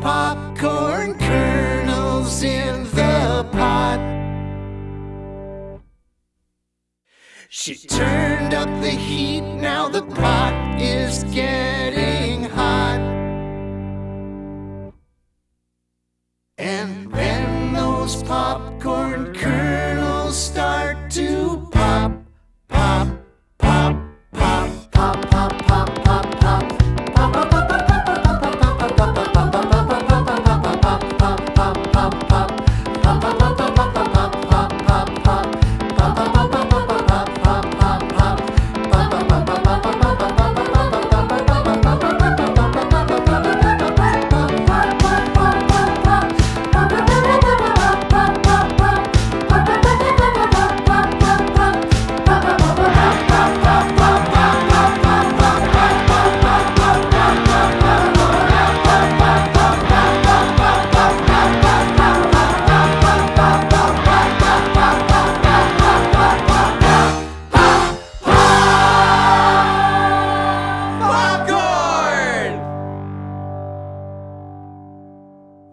popcorn kernels in the pot. She turned up the heat, now the pot is getting hot. And then those popcorn kernels.